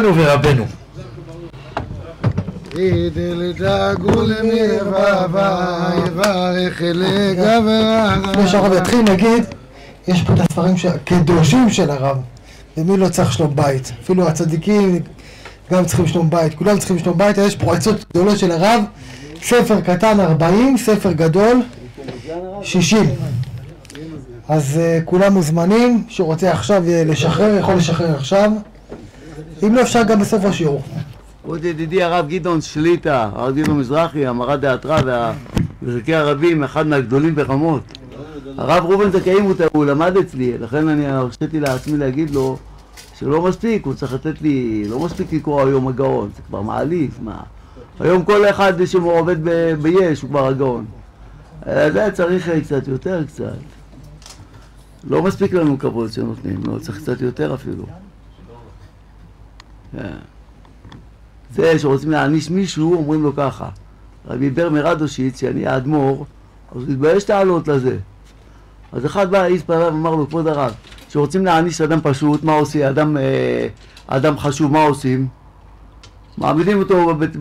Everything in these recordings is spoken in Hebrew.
מורנו ורבנו. לפני שהרב יתחיל נגיד, יש פה את הספרים הקדושים של הרב, ומי לא צריך שלום בית? אפילו הצדיקים גם צריכים שלום בית, כולם צריכים שלום בית, יש פה עצות גדולות של הרב, ספר קטן 40, ספר גדול 60. אז uh, כולם מוזמנים, שרוצה עכשיו uh, לשחרר, יכול לשחרר עכשיו. אם לא אפשר גם בסוף השיעור. כבוד ידידי הרב גדעון שליטה, הרב גדעון מזרחי, המרת דעתרא והזקי הרבים, אחד מהגדולים ברמות. הרב ראובן זכאים הוא, למד אצלי, לכן אני הרשיתי לעצמי להגיד לו שלא מספיק, הוא צריך לתת לי, לא מספיק לקרוא היום הגאון, זה כבר מעליב, מה? היום כל אחד שעובד ביש הוא כבר הגאון. זה צריך קצת יותר קצת. לא מספיק לנו כבוד שנותנים, לא, צריך קצת יותר אפילו. כן. זה שרוצים להעניש מישהו, אומרים לו ככה. רבי בר מרדושיץ, שאני האדמו"ר, אז הוא התבייש לעלות לזה. אז אחד בא, איש פעלה ואמר לו, כבוד הרב, כשרוצים להעניש אדם פשוט, מה עושים? אדם, אה, אדם חשוב, מה עושים? מעמידים אותו בבית,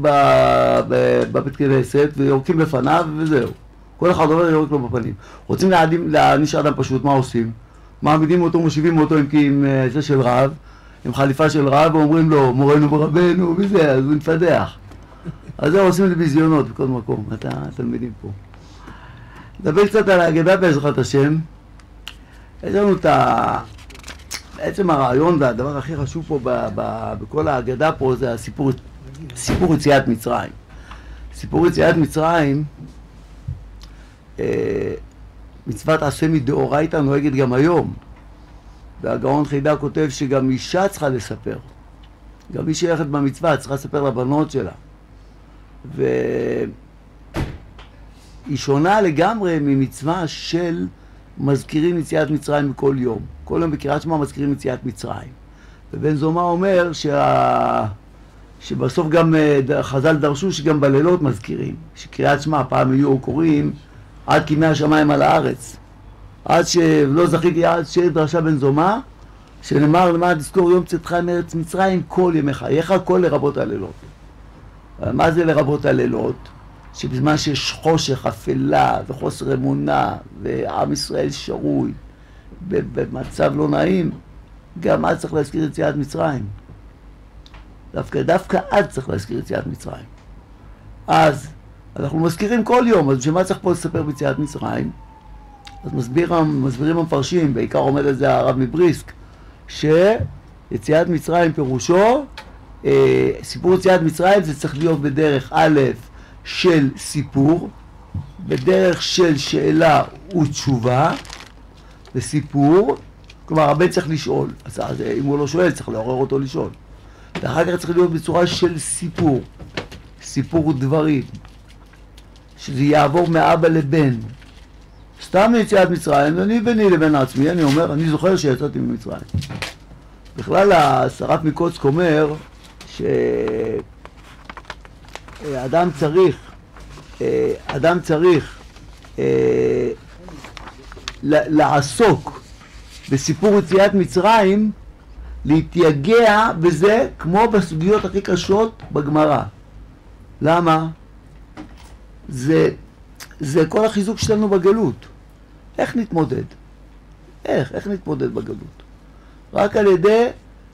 בבית כנסת ויורקים בפניו וזהו. כל אחד עובר ויורק לו בפנים. רוצים להעניש אדם פשוט, מה עושים? מעמידים אותו, מושיבים אותו עם, עם אה, זה של רב, עם חליפה של רב, ואומרים לו, מורנו ורבנו, וזה, אז הוא מתפדח. אז זהו, עושים לי ביזיונות בכל מקום, אתה התלמידים פה. נדבר קצת על ההגדה בעזרת השם. יש לנו את ה... בעצם הרעיון והדבר הכי חשוב פה ב, ב, בכל ההגדה פה זה הסיפור, סיפור יציאת מצרים. סיפור יציאת מצרים, אה, מצוות עשה מדאורייתא נוהגת גם היום. והגאון חידה כותב שגם אישה צריכה לספר. גם מי שהולכת במצווה צריכה לספר לבנות שלה. והיא שונה לגמרי ממצווה של מזכירים יציאת מצרים בכל יום. כל יום בקריאת שמע מזכירים יציאת מצרים. ובן זומא אומר שה... שבסוף גם אה, חז"ל דרשו שגם בלילות מזכירים. שקריאת שמע פעם היו קוראים עד כימי השמיים על הארץ. עד שלא זכיתי עד שדרשה בן זומא, שנאמר למען תזכור יום צאתך מארץ מצרים כל ימי חייך, כל לרבות הלילות. מה זה לרבות הלילות? שבזמן שיש חושך, אפלה וחוסר אמונה ועם ישראל שרוי במצב לא נעים, גם אז צריך להזכיר יציאת מצרים. דווקא, דווקא אז צריך להזכיר יציאת מצרים. אז אנחנו מזכירים כל יום, אז בשביל מה צריך פה לספר ביציאת מצרים? אז מסביר, מסבירים המפרשים, בעיקר עומד על זה הרב מבריסק, שיציאת מצרים פירושו, אה, סיפור יציאת מצרים זה צריך להיות בדרך א' של סיפור, בדרך של שאלה ותשובה, וסיפור, כלומר הבן צריך לשאול, אז, אז אם הוא לא שואל צריך לעורר אותו לשאול, ואחר כך צריך להיות בצורה של סיפור, סיפור דברים, שזה יעבור מאבא לבן, סתם ליציאת מצרים, אני ביני לבין עצמי, אני אומר, אני זוכר שיצאתי ממצרים. בכלל, השרף מקוצק אומר שאדם צריך, אדם צריך אה, לעסוק בסיפור יציאת מצרים, להתייגע בזה כמו בסוגיות הכי קשות בגמרא. למה? זה זה כל החיזוק שלנו בגלות. איך נתמודד? איך? איך נתמודד בגלות? רק על ידי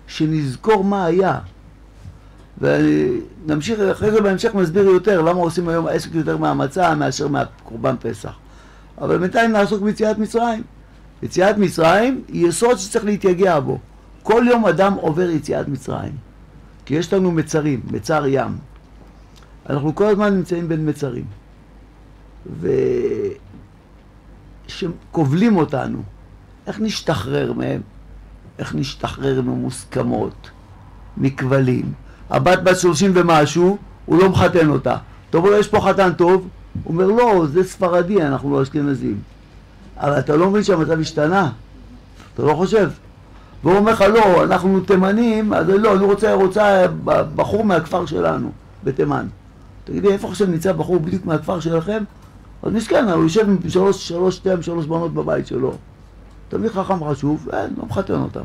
שנזכור מה היה. ונמשיך, אחרי זה בהמשך נסביר יותר למה עושים היום עסק יותר מהמצה מאשר מהקורבן פסח. אבל בינתיים נעסוק ביציאת מצרים. יציאת מצרים היא יסוד שצריך להתייגע בו. כל יום אדם עובר יציאת מצרים. כי יש לנו מצרים, מצר ים. אנחנו כל הזמן נמצאים בין מצרים. ושכובלים אותנו. איך נשתחרר מהם? איך נשתחרר ממוסכמות, מכבלים? הבת בת שלושים ומשהו, הוא לא מחתן אותה. אתה אומר, יש פה חתן טוב? הוא אומר, לא, זה ספרדי, אנחנו לא אשכנזים. אבל אתה לא מבין שהמצב השתנה? אתה לא חושב? והוא אומר לך, לא, אנחנו תימנים, אז לא, אני רוצה, רוצה בחור מהכפר שלנו, בתימן. תגידי, איפה עכשיו נמצא בחור בדיוק מהכפר שלכם? אז מסכן, הוא יושב עם שלוש, שלוש, שתיים, שלוש בנות בבית שלו. תלמיד חכם חשוב, אין, לא מחתן אותם.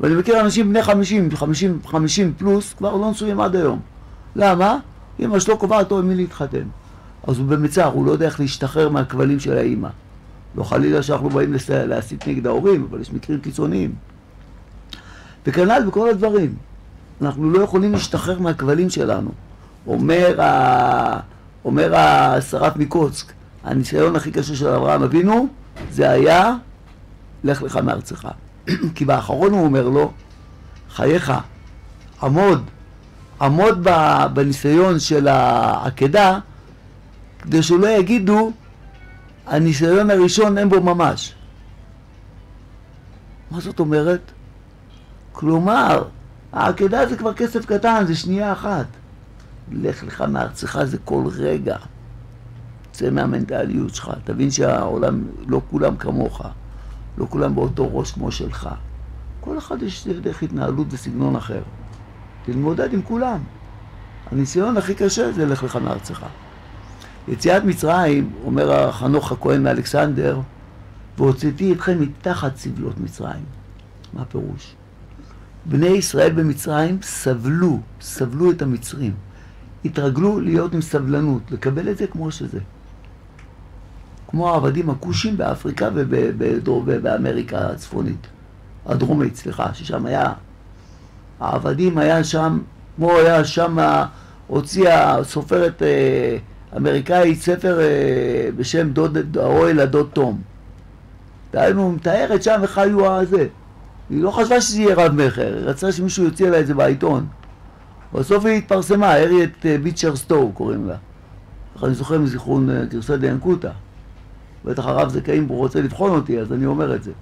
ואני מכיר אנשים בני 50, 50, 50 פלוס, כבר לא נשואים עד היום. למה? אמא שלו קובעת לו עם מי להתחתן. אז הוא במצר, הוא לא יודע איך להשתחרר מהכבלים של האימא. לא חלילה שאנחנו באים להסית נגד ההורים, אבל יש מקרים קיצוניים. וכנ"ל בכל הדברים. אנחנו לא יכולים להשתחרר מהכבלים שלנו. אומר, ה... אומר השרף מקוצק, הניסיון הכי קשה של אברהם אבינו, זה היה, לך לך מארצך. כי באחרון הוא אומר לו, חייך, עמוד, עמוד בניסיון של העקדה, כדי שלא יגידו, הניסיון הראשון אין בו ממש. מה זאת אומרת? כלומר, העקדה זה כבר כסף קטן, זה שנייה אחת. לך לך מארצך זה כל רגע. צא מהמנטליות שלך, תבין שהעולם, לא כולם כמוך, לא כולם באותו ראש כמו שלך. כל אחד יש דרך התנהלות וסגנון אחר. תתמודד עם כולם. הניסיון הכי קשה זה לך לך מארצך. יציאת מצרים, אומר חנוך הכהן מאלכסנדר, והוצאתי אתכם מתחת סבלות מצרים. מה הפירוש? בני ישראל במצרים סבלו, סבלו את המצרים. התרגלו להיות עם סבלנות, לקבל את זה כמו שזה. כמו העבדים הכושים באפריקה ובאמריקה הצפונית, הדרומית, סליחה, ששם היה, העבדים היה שם, כמו היה שם, הוציאה סופרת אה, אמריקאית ספר אה, בשם דוד, האוהל הדוד תום. דהיינו, מתארת שם איך היו הזה. היא לא חשבה שזה יהיה רב מכר, היא רצתה שמישהו יוציא לה את זה בעיתון. בסוף היא התפרסמה, אריאט אה, ביצ'ר סטו קוראים לה. איך אני זוכר מזיכרון אה, גרסא דיאנקותא. בטח הרב זכאים הוא רוצה לבחון אותי, אז אני אומר את זה.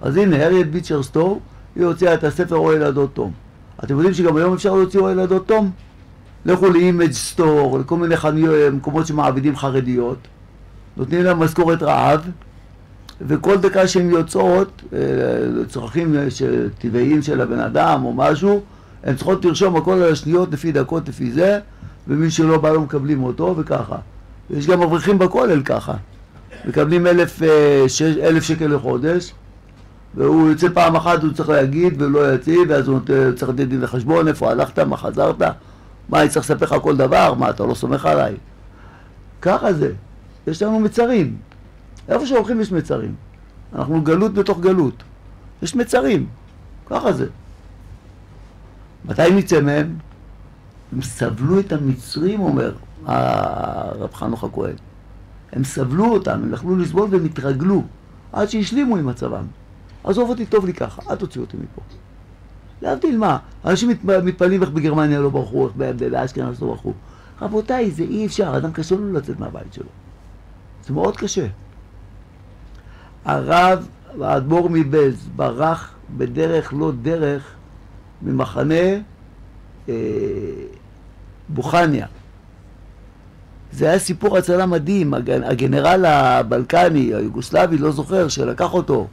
אז הנה, אריאט ביצ'ר סטו, היא הוציאה את הספר אוהל הדוד תום. אתם יודעים שגם היום אפשר להוציא אוהל הדוד תום? לכו ל Image Store, לכל מיני חנויות, מקומות שמעבידים חרדיות, נותנים להם משכורת רעב, וכל דקה שהן יוצאות, אה, צרכים טבעיים של הבן אדם או משהו, הן צריכות לרשום הכל על השניות לפי דקות לפי זה, ומי שלא בא לא מקבלים אותו, וככה. יש גם אברכים בכולל ככה. מקבלים אלף, אה, שש, אלף שקל לחודש, והוא יוצא פעם אחת, הוא צריך להגיד ולא יציב, ואז הוא צריך לתת דין לחשבון, איפה הלכת, מה חזרת, מה, אני צריך לספר לך כל דבר, מה, אתה לא סומך עליי? ככה זה. יש לנו מצרים. איפה שהולכים יש מצרים. אנחנו גלות בתוך גלות. יש מצרים. ככה זה. מתי נצא מהם? הם סבלו את המצרים, אומר הרב חנוך הכהן. הם סבלו אותם, הם יכלו לסבול והם התרגלו, עד שהשלימו עם מצבם. עזוב אותי, טוב לי ככה, אל תוציא אותי מפה. להבדיל מה, אנשים מתפלאים איך בגרמניה לא ברחו, איך באשכנז לא ברחו. רבותיי, זה אי אפשר, אדם קשה לו לצאת מהבית שלו. זה מאוד קשה. הרב, האדמו"ר מבלז, ברח בדרך לא דרך ממחנה אה, בוכניה. זה היה סיפור הצלה מדהים, הגנרל הבלקני, היוגוסלבי, לא זוכר, שלקח אותו,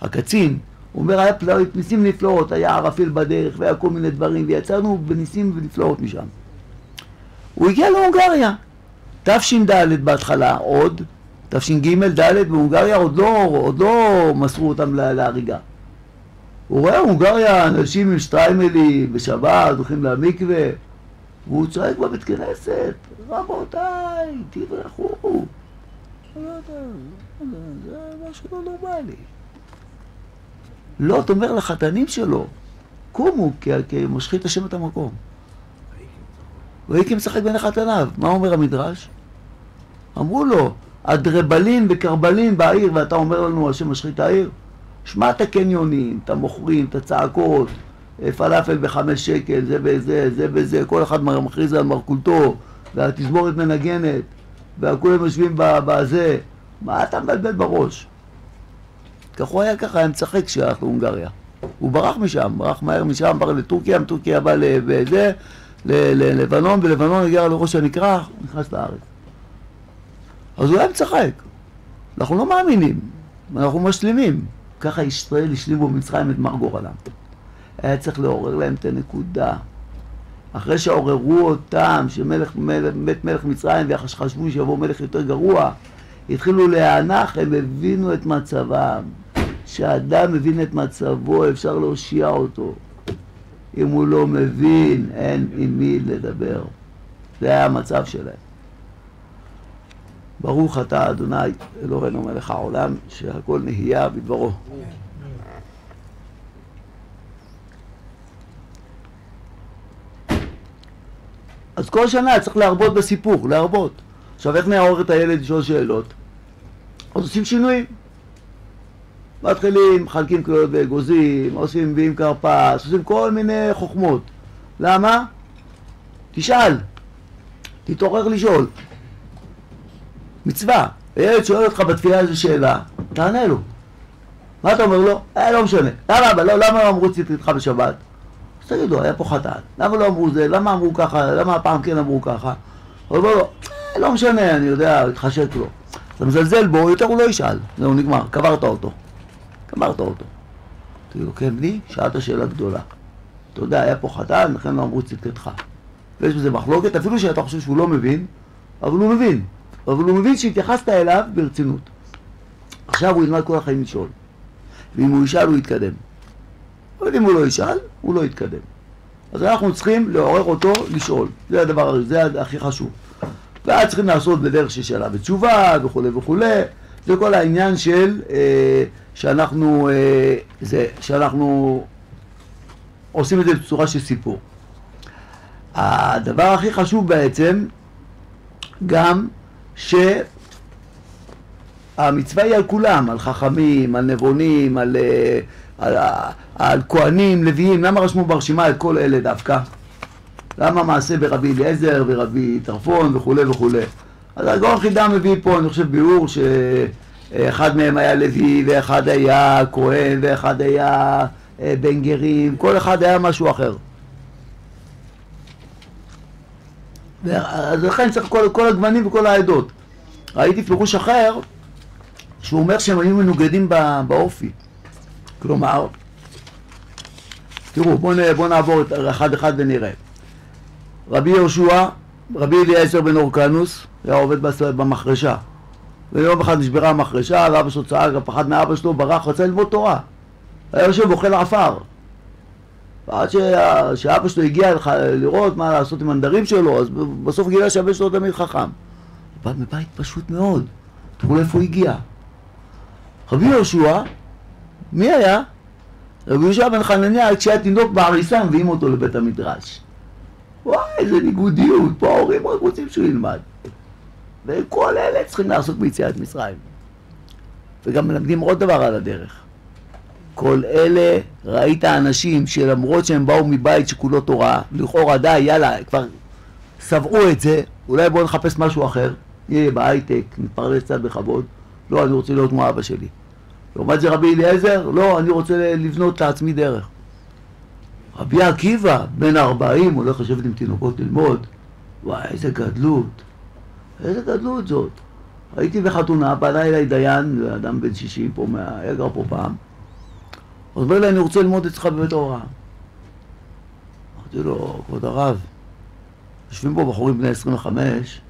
הקצין, הוא אומר, היה פלא, ניסים נפלאות, היה ערפיל בדרך והיה כל מיני דברים, ויצאנו בניסים ונפלאות משם. הוא הגיע להונגריה, תש"ד בהתחלה, עוד, תש"ג ד' בהונגריה עוד לא, עוד לא מסרו אותם להריגה. הוא רואה הונגריה, אנשים עם שטריימלי בשבת, הולכים למקווה, והוא צועק בבית כנסת, רבותיי, תברחו. זה משהו לא נורמלי. לוט אומר לחתנים שלו, קומו, כי משחית השם את המקום. והייתי משחק בין חתניו. מה אומר המדרש? אמרו לו, הדרבלין וקרבלין בעיר, ואתה אומר לנו, השם משחית העיר? שמע את הקניונים, את המוכרים, את הצעקות, אה, פלאפל בחמש שקל, זה וזה, זה וזה, כל אחד מכריז על מרכולתו, והתזמורת מנגנת, וכולם יושבים בזה. מה אתה מבלבל בראש? כך הוא היה ככה, היה משחק כשהלך להונגריה. הוא ברח משם, ברח מהר משם, ברח לטורקיה, מטורקיה בא לזה, ללבנון, בלבנון הגיע לראש הנקרה, נכנס לארץ. אז הוא היה משחק. אנחנו לא מאמינים, אנחנו משלימים. ככה ישראל השלימו במצרים את מר גורלם. היה צריך לעורר להם את הנקודה. אחרי שעוררו אותם, שמלך מלך, מת מלך מצרים וחשבו שיבוא מלך יותר גרוע, התחילו להיאנח, הם הבינו את מצבם. כשאדם מבין את מצבו, אפשר להושיע אותו. אם הוא לא מבין, אין עם מי לדבר. זה היה המצב שלהם. ברוך אתה אדוני אלוהינו מלך העולם, שהכל נהיה בדברו. אז כל שנה צריך להרבות בסיפור, להרבות. עכשיו, איך נעורר את הילד לשאול שאלות? אז עושים שינויים. מתחילים, מחלקים קריאות באגוזים, עושים מביאים כרפס, עושים כל מיני חוכמות. למה? תשאל, תתעורר לשאול. מצווה. הילד שואל אותך בתפילה איזו שאלה, תענה לו. מה אתה אומר לו? אה, לא משנה. למה אבא? לא, למה לא אמרו ציטוט איתך בשבת? אז תגידו, היה פה חתן. למה לא אמרו זה? למה אמרו ככה? למה הפעם כן אמרו ככה? הוא אומר לו, אה, לא משנה, אני יודע, התחשק לו. אתה מזלזל בו, יותר הוא לא ישאל. זהו, נגמר, קברת אותו. קברת אותו. תגיד לו, כן, בני, שאלת שאלה גדולה. אתה יודע, היה פה חתן, לכן לא אמרו צדקתך. ויש בזה מחלוקת, אפילו שאתה חושב שהוא לא מבין, אבל הוא מבין. אבל הוא מבין שהתייחסת אליו ברצינות. עכשיו הוא ילמד כל החיים לשאול. ואם הוא ישאל, הוא יתקדם. אבל אם הוא לא ישאל, הוא לא יתקדם. אז אנחנו צריכים לעורר אותו לשאול. זה הדבר, זה הכי חשוב. ואז צריכים לעשות בדרך של שאלה ותשובה וכולי וכולי. זה כל העניין של אה, שאנחנו, אה, זה, שאנחנו עושים את זה בצורה של סיפור. הדבר הכי חשוב בעצם, גם שהמצווה היא על כולם, על חכמים, על נבונים, על, אה, על, על, על כהנים, לוויים, למה רשמו ברשימה את כל אלה דווקא? למה מעשה ברבי אליעזר ורבי טרפון וכולי וכולי? אז הגאון חידה מביא פה, אני חושב, ביאור שאחד מהם היה לוי ואחד היה כהן ואחד היה אה, בן גרים, כל אחד היה משהו אחר. אז לכן צריך כל, כל הגוונים וכל העדות. ראיתי פירוש אחר, שהוא אומר שהם היו מנוגדים באופי. כלומר, תראו, בואו בוא נעבור אחד אחד ונראה. רבי יהושע, רבי אליעזר בן אורקנוס, היה עובד במחרשה. ויום אחד נשברה המחרשה, ואבא שלו צעק, פחד מאבא שלו, ברח, רצה ללמוד תורה. היה יושב ואוכל עפר. ועד שאבא שלו הגיע לך לראות מה לעשות עם הנדרים שלו, אז בסוף גילה שהבן שלו תמיד חכם. הוא בא מבית פשוט מאוד. תראו לאיפה הוא הגיע. רבי יהושע, מי היה? רבי יהושע בן חנניה, כשהיה תינוק בעריסה, מביאים אותו לבית המדרש. וואי, איזה ניגודיות, פה ההורים רק רוצים שהוא ילמד. וכל אלה צריכים לעסוק ביציאת מצרים. וגם מלמדים עוד דבר על הדרך. כל אלה ראית אנשים שלמרות שהם באו מבית שכולו תורה, לכאורה די, יאללה, כבר שבעו את זה, אולי בואו נחפש משהו אחר, נהיה בהייטק, נתפרנס קצת בכבוד, לא, אני רוצה להיות כמו אבא שלי. לעומת זה רבי אליעזר, לא, אני רוצה לבנות לעצמי דרך. רבי עקיבא, בן ארבעים, הולך לשבת עם תינוקות ללמוד, וואי, איזה גדלות, איזה גדלות זאת. הייתי בחתונה, פנה אליי דיין, אדם בן שישים פה, היה גר פה פעם, אז אומר לי, אני רוצה ללמוד אצלך בבית ההוראה. אמרתי לו, כבוד הרב, יושבים פה בחורים בני 25,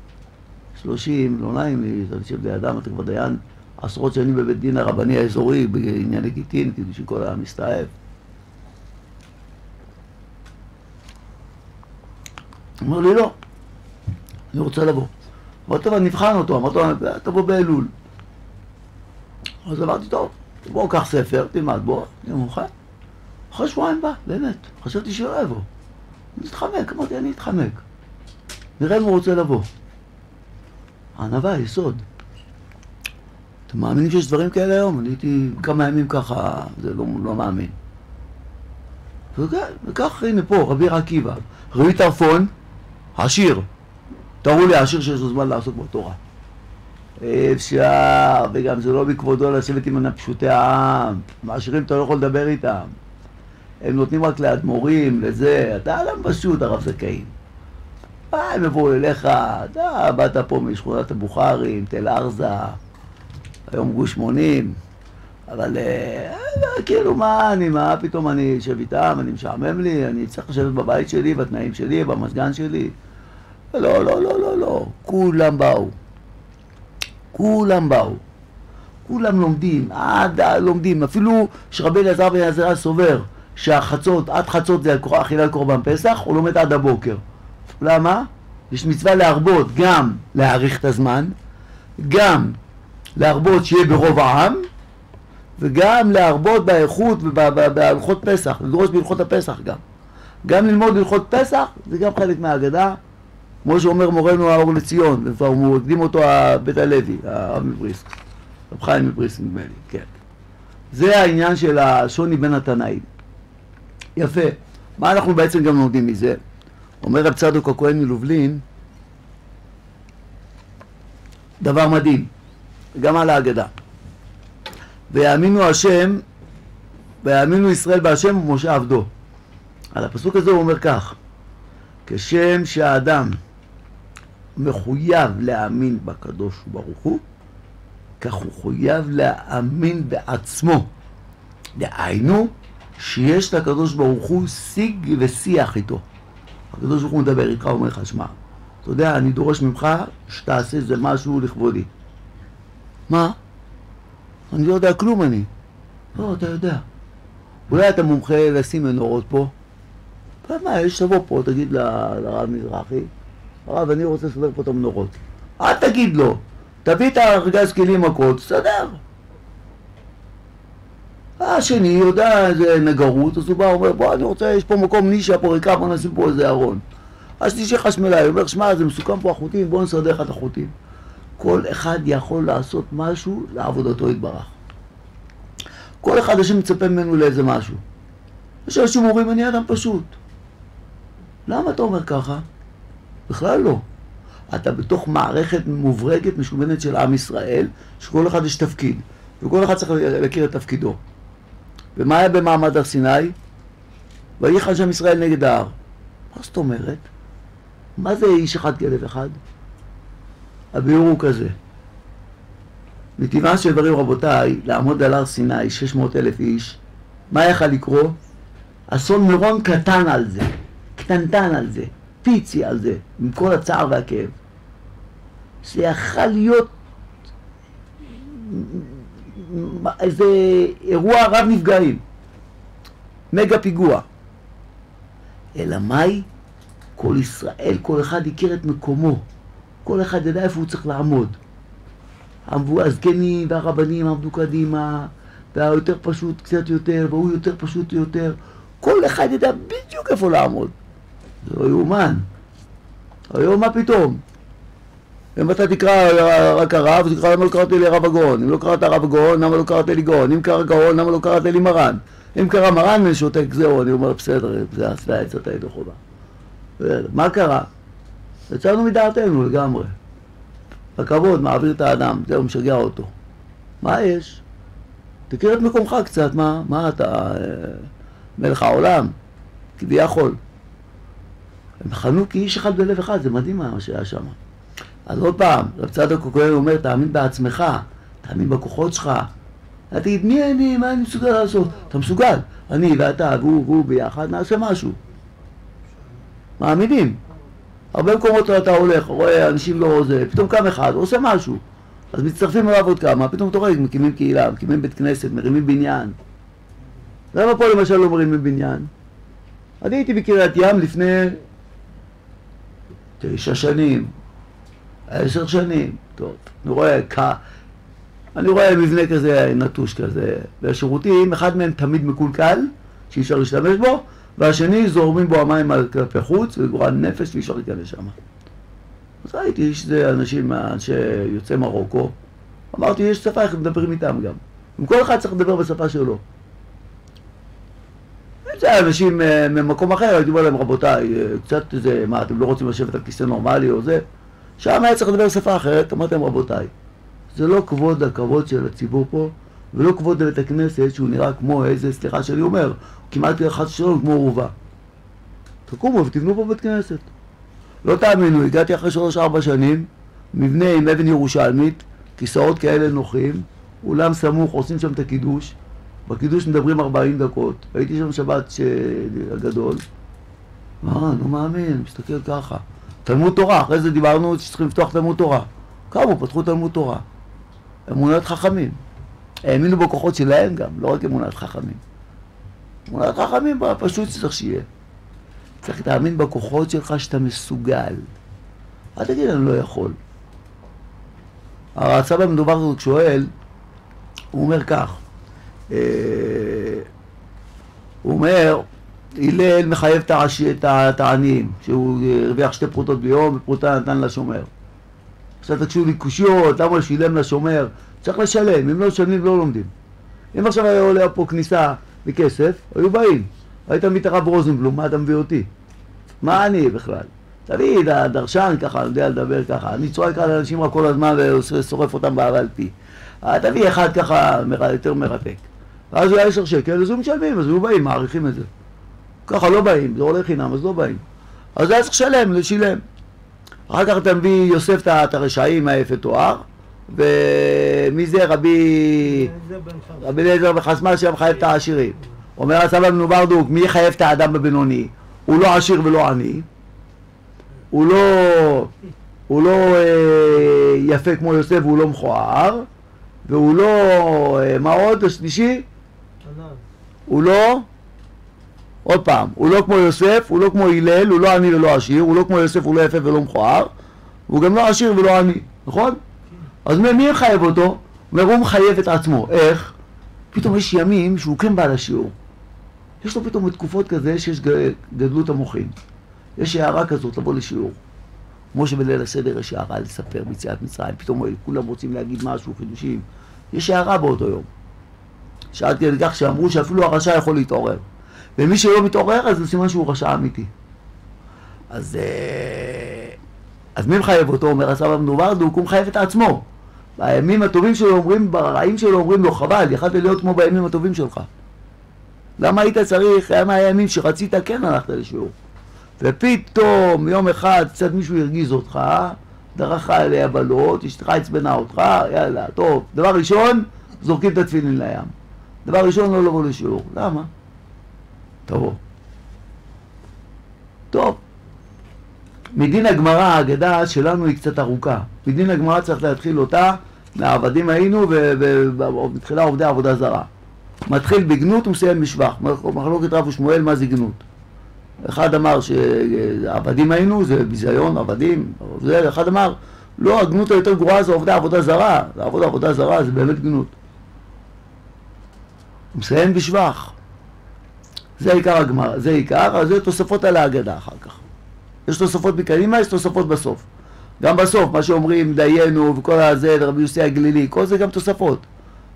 30, לא נעים לי, אתה יושב לידם, אתה כבר דיין עשרות שנים בבית דין הרבני האזורי בענייני גיטין, כאילו שכל העם מסתאב. אומר לי, לא, אני רוצה לבוא. אמרתי, טוב, אני נבחן אותו, אמרתי לו, תבוא באלול. אז אמרתי, טוב. בוא, קח ספר, תלמד בו, אני מוכן. אחרי שבועיים בא, באמת. חשבתי שלא יבוא. אני אתחמק, אמרתי, אני אתחמק. נראה אם הוא רוצה לבוא. ענווה, יסוד. אתם מאמינים שיש דברים כאלה היום? אני הייתי כמה ימים ככה, זה לא, לא מאמין. וכך, הנה פה, רבי עקיבא. רבי טרפון, עשיר. תראו לי עשיר שיש לו זמן לעסוק בתורה. אפשר, וגם זה לא מכבודו לשבת עם פשוטי העם. העשירים אתה לא יכול לדבר איתם. הם נותנים רק לאדמו"רים, לזה. אתה אדם פשוט, הרב זכאים. מה הם יבואו אליך? אתה באת פה משכונת הבוכרים, תל ארזה, היום גוש 80, אבל אה, כאילו מה אני, מה פתאום אני אשב איתם, אני משעמם לי, אני צריך לשבת בבית שלי, בתנאים שלי, במזגן שלי. לא, לא, לא, לא, לא, כולם באו. כולם באו. כולם לומדים, עד לומדים, אפילו שרבי אלעזר בן עזרא סובר שהחצות, עד חצות זה אכילה לקורבן פסח, הוא לומד עד הבוקר. למה? יש מצווה להרבות גם להאריך את הזמן, גם להרבות שיהיה ברוב העם, וגם להרבות באיכות ובהלכות פסח, לדרוש בהלכות הפסח גם. גם ללמוד הלכות פסח זה גם חלק מהאגדה, כמו שאומר מורנו האור לציון, וכבר הוא הקדים אותו בית הלוי, הרב מבריסק, רב חיים מבריסק נדמה לי, כן. זה העניין של השוני בין התנאים. יפה. מה אנחנו בעצם גם לומדים מזה? אומר רב צדוק הכהן מלובלין, דבר מדהים, גם על ההגדה. ויאמינו השם, ויאמינו ישראל בהשם ומשה עבדו. על הפסוק הזה הוא אומר כך, כשם שהאדם מחויב להאמין בקדוש ברוך הוא, כך הוא חויב להאמין בעצמו. דהיינו, שיש לקדוש ברוך הוא שיג ושיח איתו. הקדוש ברוך הוא מדבר איתך, אומר לך, שמע, אתה יודע, אני דורש ממך שתעשה איזה משהו לכבודי. מה? אני לא יודע כלום אני. לא, אתה יודע. אולי אתה מומחה לשים מנורות פה? מה, יש תבוא פה, תגיד לרב מזרחי, הרב, אני רוצה לסדר פה את המנורות. אל תגיד לו, תביא את הארגז כלים מכות, תסדר. השני יודע איזה נגרות, אז הוא בא, אומר, בוא, אני רוצה, יש פה מקום נישה פה ריקה, בוא נשים פה איזה ארון. השלישי חשמלאי, הוא אומר, שמע, זה מסוכן פה החוטים, בוא נסדר לך את החוטים. כל אחד יכול לעשות משהו לעבודתו יתברך. כל אחד השם מצפה ממנו לאיזה משהו. יש אנשים אומרים, אני אדם פשוט. למה אתה אומר ככה? בכלל לא. אתה בתוך מערכת מוברגת, משומנת של עם ישראל, שכל אחד יש תפקיד, וכל אחד צריך להכיר את תפקידו. ומה היה במעמד הר סיני? ויחן שם ישראל נגד ההר. מה זאת אומרת? מה זה איש אחד כלב אחד? הביאור הוא כזה. מטבעה של דברים רבותיי, לעמוד על הר סיני, 600 אלף איש, מה יכל לקרוא? אסון מירון קטן על זה, קטנטן על זה, פיצי על זה, עם כל הצער והכאב. זה יכל להיות איזה אירוע רב נפגעים, מגה פיגוע. אלא מאי? כל ישראל, כל אחד הכיר את מקומו. כל אחד ידע איפה הוא צריך לעמוד. הזקנים והרבנים עמדו קדימה, והיותר פשוט קצת יותר, והוא יותר פשוט יותר. כל אחד ידע בדיוק איפה לעמוד. זה לא יאומן. היום מה פתאום? אם אתה תקרא רק הרב, תקרא למה לא קראת לי הרב הגאון. אם לא קראת הרב הגאון, למה לא קראת לי גאון? אם קרא גאון, למה לא קראת לי מרן? אם קרא מרן אני שותק, זהו, אני אומר, בסדר, זה עשתה עצת ידי חובה. מה קרה? יצאנו מדעתנו לגמרי. הכבוד מעביר את האדם, זהו, משגע אותו. מה יש? תכיר את מקומך קצת, מה, מה אתה, אה, מלך העולם, כביכול. הם חנו כאיש אחד בלב אחד, זה מדהים מה שהיה שם. אז עוד פעם, רב צדוק הכהן אומר, תאמין בעצמך, תאמין בכוחות שלך. אתה תגיד, מי אני, מה אני מסוגל לעשות? אתה מסוגל, אני ואתה והוא והוא ביחד, נעשה משהו. מאמינים. הרבה מקומות אתה הולך, רואה אנשים לא זה, פתאום קם אחד, עושה משהו. אז מצטרפים אליו עוד כמה, פתאום אתה רואה, מקימים קהילה, מקימים בית כנסת, מרימים בניין. למה פה למשל לא מרימים בניין? אני הייתי בקריית ים לפני תשע שנים, עשר שנים, טוב, אני רואה, כ... אני רואה מבנה כזה נטוש כזה, והשירותים, אחד מהם תמיד מקולקל, שאי אפשר להשתמש בו, והשני זורמים בו המים כלפי חוץ, וגורל נפש ואי אפשר להיכנס שם. אז ראיתי שזה אנשים, אנשי יוצאי מרוקו, אמרתי, יש שפה, איך מדברים איתם גם. אם כל אחד צריך לדבר בשפה שלו. זה אנשים אה, ממקום אחר, הייתי אומר להם, רבותיי, אה, קצת איזה, מה, אתם לא רוצים לשבת על כיסא נורמלי או זה? שם היה צריך לדבר שפה אחרת, אמרתי להם, רבותיי, זה לא כבוד הכבוד של הציבור פה, ולא כבוד לבית הכנסת, שהוא נראה כמו איזה, סליחה שאני אומר, כמעט אחד שלום כמו ערובה. תקומו ותבנו פה בית כנסת. לא תאמינו, הגעתי אחרי שלוש-ארבע שנים, מבנה עם אבן ירושלמית, כיסאות כאלה נוחים, אולם סמוך, עושים שם את הקידוש, בקידוש מדברים ארבעים דקות, הייתי שם שבת ש... הגדול, מה, לא מאמין, מסתכל ככה. תלמוד תורה, אחרי זה דיברנו שצריכים לפתוח תלמוד תורה. קמו, פתחו תלמוד תורה. אמונת חכמים. האמינו בכוחות שלהם גם, לא רק אמונת חכמים. אמונת חכמים פשוט צריך שיהיה. צריך להאמין בכוחות שלך שאתה מסוגל. אל תגיד אני לא יכול. הסבא המדובר שואל, הוא אומר כך, הוא אומר, הלל מחייב את העניים, שהוא הרוויח שתי פרוטות ביום ופרוטה נתן לשומר. עכשיו תקשיבו לי קושיות, למה שילם לשומר? צריך לשלם, אם לא משלמים לא לומדים. אם עכשיו היה עולה פה כניסה מכסף, היו באים. היית מביא את הרב רוזנבלום, מה אתה מביא אותי? מה אני בכלל? תמיד הדרשן ככה, אני יודע לדבר ככה, אני צועק על אנשים רק כל הזמן ושורף אותם בעל פי. אה, תביא אחד ככה יותר מרתק. הוא היה עשר שקל, אז הוא משלמים, אז הוא באים, מעריכים את זה. ככה לא באים, זה עולה חינם, אז לא באים. אז היה צריך לשלם, לשילם. אחר כך אתה מביא יוסף את הרשעים היפה תואר, ומי זה רבי... רבי אליעזר וחסמה שמחייב את העשירים. אומר הסבא בנו ברדוק, מי יחייב את האדם הבינוני? הוא לא עשיר ולא עני, הוא לא, הוא לא אה, יפה כמו יוסף והוא לא מכוער, והוא לא, אה, מה עוד? השלישי? הוא לא, עוד פעם, הוא לא כמו יוסף, הוא לא כמו הלל, הוא לא עני ולא עשיר, הוא לא כמו יוסף, הוא לא יפה ולא מכוער, והוא גם לא עשיר ולא עני, נכון? אז מי מחייב אותו? הוא אומר, הוא מחייב את עצמו. איך? פתאום יש ימים שהוא כן בא לשיעור. יש לו פתאום תקופות כזה שיש גדלות המוחים. יש הערה כזאת לבוא לשיעור. כמו שבליל הסדר יש הערה לספר ביציאת מצרים, פתאום כולם רוצים להגיד משהו, חידושים. יש הערה באותו יום. שאלתי על כך שאמרו שאפילו הרשע יכול להתעורר. ומי שלא מתעורר, אז זה סימן שהוא רשע אמיתי. אז, אה, אז מי מחייב אותו? אומר הסבא מנוברדוק, הוא מחייב את עצמו. בימים הטובים שלו אומרים, ברעים שלו אומרים לו, חבל, יכלת להיות כמו בימים הטובים שלך. למה היית צריך, היה מהימים שרצית, כן הלכת לשיעור. ופתאום, יום אחד, קצת מישהו הרגיז אותך, דרך עלי הבלות, אשתך עצבנה אותך, יאללה, טוב. דבר ראשון, זורקים את התפילין לים. דבר ראשון, לא לבוא לשיעור. למה? תבוא. טוב. מדין הגמרא, האגדה שלנו היא קצת ארוכה. מדין הגמרא צריך להתחיל אותה, מהעבדים היינו, ומתחילה עובדי עבודה זרה. מתחיל בגנות ומסיים בשבח. מחלוקת רב ושמואל, מה זה גנות? אחד אמר שעבדים היינו, זה ביזיון, עבדים, זה, אחד אמר, לא, הגנות היותר גרועה זה עובדי עבודה זרה, לעבוד עבודה זרה זה באמת גנות. מסיים בשבח. זה עיקר הגמר, זה עיקר, אז זה תוספות על ההגדה אחר כך. יש תוספות מקדימה, יש תוספות בסוף. גם בסוף, מה שאומרים דיינו וכל הזה, רבי יוסי הגלילי, כל זה גם תוספות.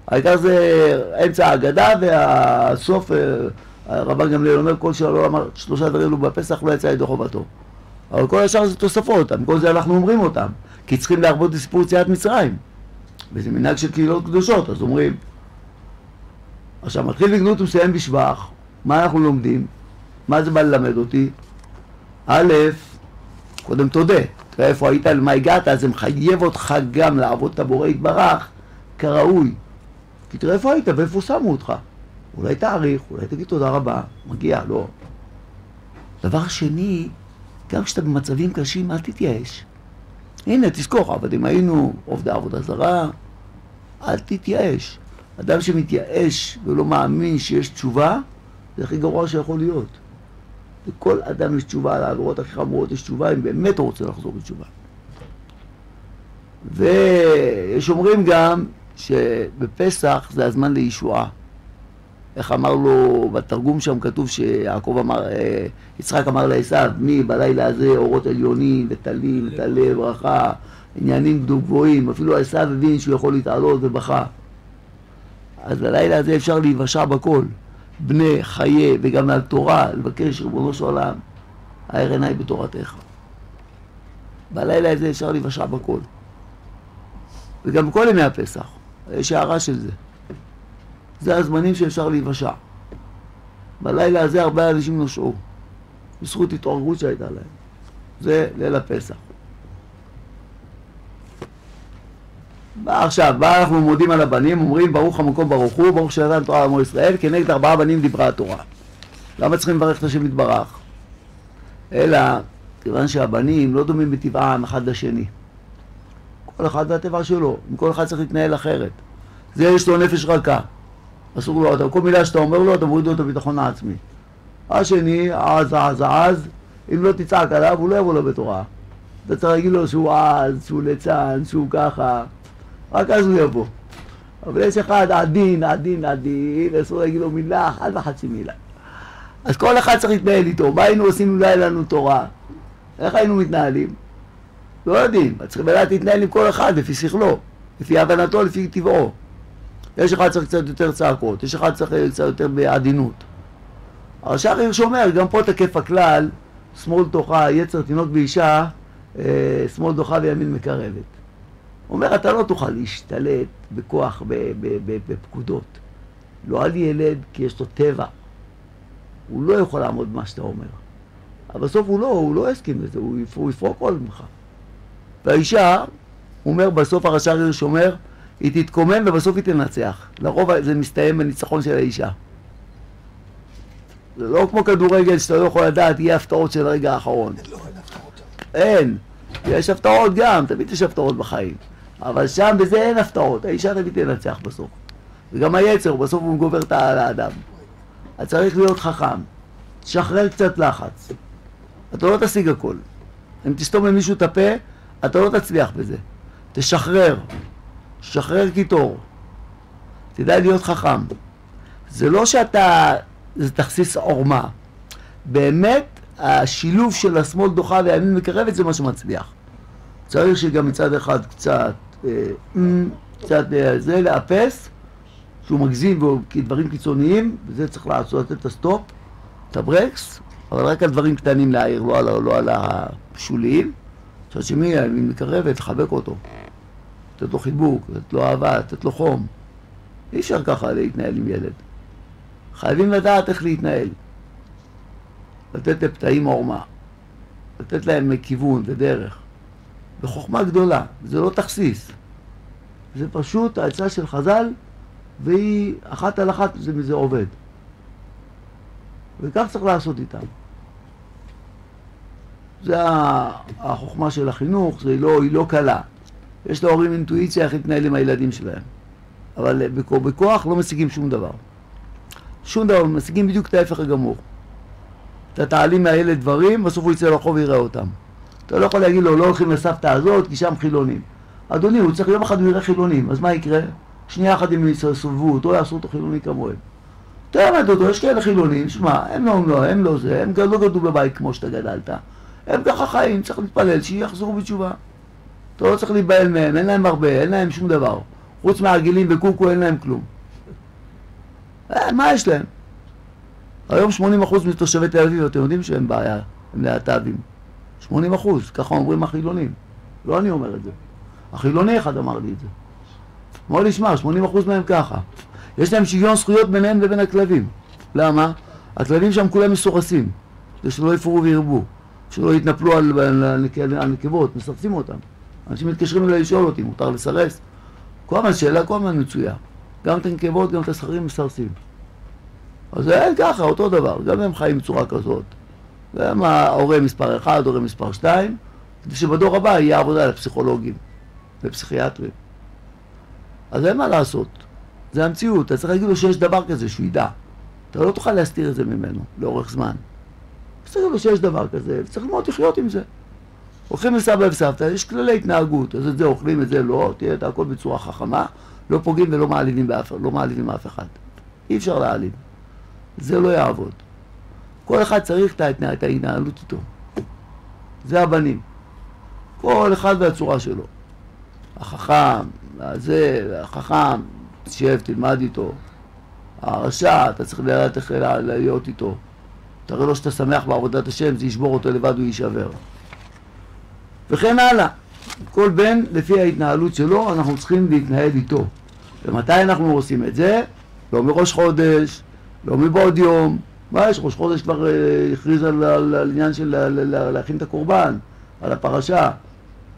העיקר זה אמצע ההגדה והסוף, אה, הרבן גמליאל אומר, כל שלא לא אמר שלושה דברים בפסח לא יצא ידי חובתו. אבל כל השאר זה תוספות, כל זה אנחנו אומרים אותם, כי צריכים להרבות לסיפור יציאת מצרים. וזה מנהג של קהילות קדושות, אז אומרים. עכשיו, מתחיל בגנות ומסיים בשבח, מה אנחנו לומדים? מה זה בא ללמד אותי? א', קודם תודה, תראה איפה היית, למה הגעת, זה מחייב אותך גם לעבוד את הבורא יתברך כראוי. כי תראה איפה היית ואיפה שמו אותך. אולי תעריך, אולי תגיד תודה רבה, מגיע, לא. דבר שני, גם כשאתה במצבים קשים, אל תתייאש. הנה, תזכור, עבדים היינו, עובדי עבודה זרה, אל תתייאש. אדם שמתייאש ולא מאמין שיש תשובה, זה הכי גרוע שיכול להיות. לכל אדם יש תשובה, על העבירות הכי חמורות יש תשובה, אם באמת הוא רוצה לחזור בתשובה. ויש אומרים גם שבפסח זה הזמן לישועה. איך אמר לו, בתרגום שם כתוב שיעקב אמר, אה, יצחק אמר לעשו, מי בלילה הזה אורות עליונים וטלים, טלי ברכה, עניינים גבוהים, אפילו עשו הבין שהוא יכול להתעלות ובכה. אז בלילה הזה אפשר להיוושע בכל. בני, חיי וגם על תורה, לבקש ריבונו של עולם, האר עיניי בתורתך. בלילה הזה אפשר להיוושע בכל. וגם בכל ימי הפסח, יש הערה של זה. זה הזמנים שאפשר להיוושע. בלילה הזה הרבה אנשים נושעו, בזכות התעוררות שהייתה להם. זה ליל הפסח. עכשיו, בא אנחנו מודים על הבנים, אומרים ברוך המקום ברוך הוא, ברוך שנתן תורה לעמו ישראל, כנגד ארבעה בנים דיברה התורה. למה צריכים לברך את השם יתברך? אלא, כיוון שהבנים לא דומים בטבעם אחד לשני. כל אחד והטבע שלו, אם כל אחד צריך להתנהל אחרת. זה יש לו נפש רכה. אסור לו, אתה, כל מילה שאתה אומר לו, אתה מוריד לו את הביטחון העצמי. השני, עז, עז, עז, אם לא תצעק עליו, הוא לא יבוא לו בתורה. אתה צריך להגיד לו שהוא עז, שהוא ליצן, שהוא ככה, רק אז הוא יבוא. אבל יש אחד עדין, עדין, עדין, אסור להגיד לו מילה אחת וחצי מילה. אז כל אחד צריך להתנהל איתו. מה היינו עושים אם לא היה לנו תורה? איך היינו מתנהלים? לא יודעים. צריכים לדעת להתנהל עם כל אחד לפי שכלו, לפי הבנתו, לפי טבעו. יש אחד צריך קצת יותר צעקות, יש אחד צריך קצת יותר בעדינות. הרש"ר עיר שומר, גם פה תקף הכלל, שמאל דוחה, יצר תינוק באישה, אה, שמאל דוחה וימין מקרבת. אומר, אתה לא תוכל להשתלט בכוח בפקודות. לא על ילד, כי יש לו טבע. הוא לא יכול לעמוד במה שאתה אומר. אבל בסוף הוא לא, הוא לא יסכים לזה, הוא, הוא יפרוק עול ממך. והאישה, הוא אומר, בסוף הרש"ר עיר שומר, היא תתקומם ובסוף היא תנצח. לרוב זה מסתיים בניצחון של האישה. זה לא כמו כדורגל שאתה לא יכול לדעת, יהיה הפתעות של הרגע האחרון. אין. יש הפתעות גם, תמיד יש הפתעות בחיים. אבל שם בזה אין הפתעות, האישה תמיד תנצח בסוף. וגם היצר, בסוף הוא גובר את האדם. אז צריך להיות חכם. תשחרר קצת לחץ. אתה לא תשיג הכל. אם תסתום למישהו את הפה, אתה לא תצליח בזה. תשחרר. שחרר קיטור. תדע להיות חכם. זה לא שאתה, זה תכסיס עורמה. באמת, השילוב של השמאל דוחה והימין מקרבת זה מה שמצליח. צריך שגם מצד אחד קצת, קצת אה, זה, לאפס, שהוא מגזים דברים קיצוניים, וזה צריך לעשות, את ה stop, את הברקס, אבל רק על דברים קטנים להעיר, לא על, לא על השוליים. מצד שני, ימין מקרבת, לחבק אותו. לתת לו חיבוק, לתת לו אהבה, לתת לו חום. אי אפשר ככה להתנהל עם ילד. חייבים לדעת איך להתנהל. לתת לפתאים עורמה. לתת להם כיוון ודרך. בחוכמה גדולה, זה לא תכסיס. זה פשוט העצה של חז"ל, והיא אחת על אחת זה מזה עובד. וכך צריך לעשות איתם. זה החוכמה של החינוך, זה לא, היא לא קלה. יש להורים אינטואיציה איך להתנהל עם הילדים שלהם. אבל בכוח לא משיגים שום דבר. שום דבר, משיגים בדיוק את ההפך הגמור. אתה תעלים מהילד דברים, בסוף הוא יצא לרחוב ויראה אותם. אתה לא יכול להגיד לו, לא הולכים לסבתא הזאת, כי שם חילונים. אדוני, הוא צריך יום אחד הוא יראה חילונים, אז מה יקרה? שנייה אחת הם יסובבו אותו, יעשו אותו חילוני כמוהם. תלמד אותו, יש כאלה חילונים, שמע, הם לא, הם לא, הם לא זה, הם לא גדלו בבית כמו שאתה גדלת. הם ככה חיים, צריך להתפלל שיחזרו בתשובה. אתה לא צריך להיבהל מהם, אין להם הרבה, אין להם שום דבר. חוץ מהרגילים וקוקו אין להם כלום. אה, מה יש להם? היום 80% מתושבי תל אביב, אתם יודעים שהם בעיה, הם להט"בים. 80%, ככה אומרים החילונים. לא אני אומר את זה. החילוני אחד אמר לי את זה. אמר לי, שמע, 80% מהם ככה. יש להם שוויון זכויות ביניהם לבין הכלבים. למה? הכלבים שם כולם מסורסים. כדי שלא יפרו וירבו. שלא יתנפלו על, הנקבות, מסרסים אותם. אנשים מתקשרים אליי לשאול אותי, מותר לסרס? כל הזמן שאלה, כל הזמן מצויה. גם את הנקבות, גם את הזכרים מסרסים. אז זה ככה, אותו דבר, גם הם חיים בצורה כזאת. והם ההורה מספר 1, הורה מספר 2, כדי שבדור הבא יהיה עבודה לפסיכולוגים ופסיכיאטרים. אז אין מה לעשות, זה המציאות, אתה צריך להגיד לו שיש דבר כזה, שהוא ידע. אתה לא תוכל להסתיר את זה ממנו לאורך זמן. צריך להגיד לו שיש דבר כזה, וצריך ללמוד לחיות עם זה. הולכים לסבא וסבתא, יש כללי התנהגות, אז את זה אוכלים, את זה לא, תהיה את הכל בצורה חכמה, לא פוגעים ולא מעליבים באף, לא מעליבים אף אחד. אי אפשר להעליב. זה לא יעבוד. כל אחד צריך את ההתנהלות איתו. זה הבנים. כל אחד והצורה שלו. החכם, הזה, החכם, תשב, תלמד איתו. הרשע, אתה צריך לדעת איך להיות איתו. תראה לו שאתה שמח בעבודת השם, זה ישבור אותו לבד, הוא יישבר. וכן הלאה. כל בן, לפי ההתנהלות שלו, אנחנו צריכים להתנהל איתו. ומתי אנחנו עושים את זה? לא מראש חודש, לא מבעוד יום. מה יש? ראש חודש כבר אה, הכריז על, על, על עניין של לה, לה, להכין את הקורבן, על הפרשה.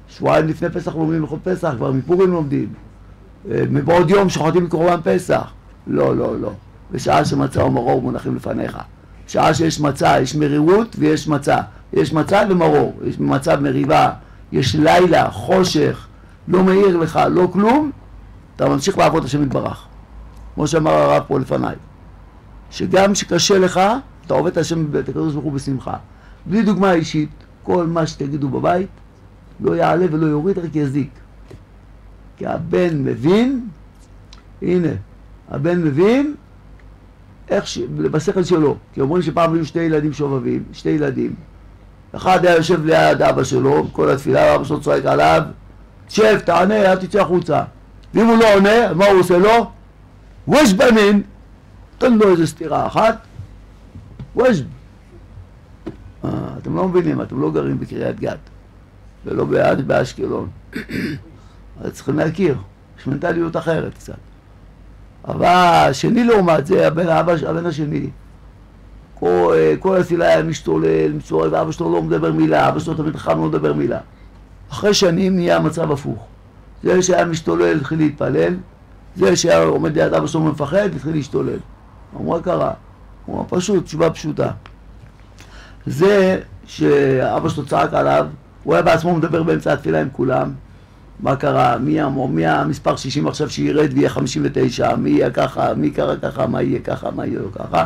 שבועיים לפני פסח לומדים הלכות פסח, כבר מפורים לומדים. אה, מבעוד יום שוחטים קורבן פסח. לא, לא, לא. בשעה שמצה ומרור מונחים לפניך. שעה שיש מצה, יש מרירות ויש מצה. יש מצה ומרור. יש מצב מריבה, יש לילה, חושך, לא מאיר לך, לא כלום. אתה ממשיך לעבוד השם יתברך. כמו שאמר הרב פה לפניי. שגם כשקשה לך, אתה עובד את השם ואת הקדוש ברוך הוא בשמחה. בלי דוגמה אישית, כל מה שתגידו בבית לא יעלה ולא יוריד, רק יזיק. כי הבן מבין, הנה, הבן מבין איך ש... בשכל שלו. כי אומרים שפעם היו שתי ילדים שובבים, שתי ילדים. אחד היה יושב ליד אבא שלו, כל התפילה, אבא שלו צועק עליו, שב, תענה, אל תצא החוצה. ואם הוא לא עונה, מה הוא עושה לו? ווש בנין, תן לו איזה סטירה אחת, ווש. אה, אתם לא מבינים, אתם לא גרים בקריית גת, ולא בעד באשקלון. אז צריכים להכיר, יש מנטליות אחרת קצת. אבל השני לעומת זה, הבן, הבן, הבן השני, כל, כל הסילה היה משתולל, מצורל, ואבא שלו לא מדבר מילה, אבא שלו תמיד חכם לא מדבר מילה. אחרי שנים נהיה המצב הפוך. זה שהיה משתולל התחיל להתפלל, זה שהיה עומד ליד אבא שלו ומפחד התחיל להשתולל. מה קרה? הוא אמר, פשוט, תשובה פשוטה. זה שאבא שלו צעק עליו, הוא היה בעצמו מדבר באמצע התפילה עם כולם, מה קרה, מי, המור, מי המספר 60 עכשיו שירד ויהיה 59, מי יהיה ככה, מי קרה ככה, מה יהיה ככה, מה יהיה לא ככה.